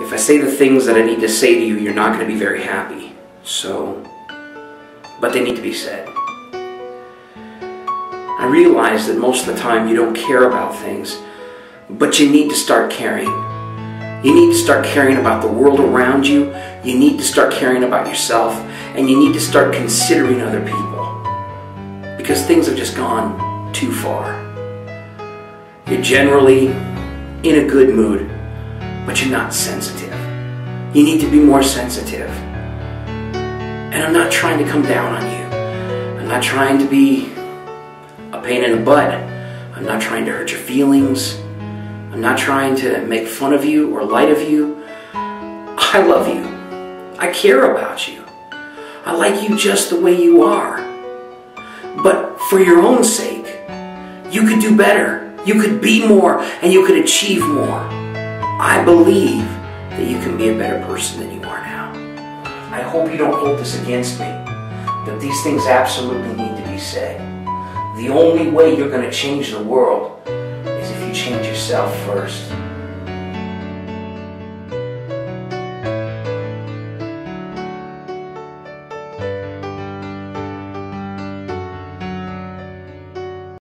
if I say the things that I need to say to you, you're not going to be very happy. So, but they need to be said. I realize that most of the time you don't care about things, but you need to start caring. You need to start caring about the world around you. You need to start caring about yourself. And you need to start considering other people. Because things have just gone too far. You're generally in a good mood, but you're not sensitive. You need to be more sensitive. And I'm not trying to come down on you. I'm not trying to be a pain in the butt. I'm not trying to hurt your feelings. I'm not trying to make fun of you or light of you. I love you. I care about you. I like you just the way you are. But for your own sake, you could do better. You could be more and you could achieve more. I believe that you can be a better person than you are now. I hope you don't hold this against me. That these things absolutely need to be said. The only way you're going to change the world is if you change yourself first.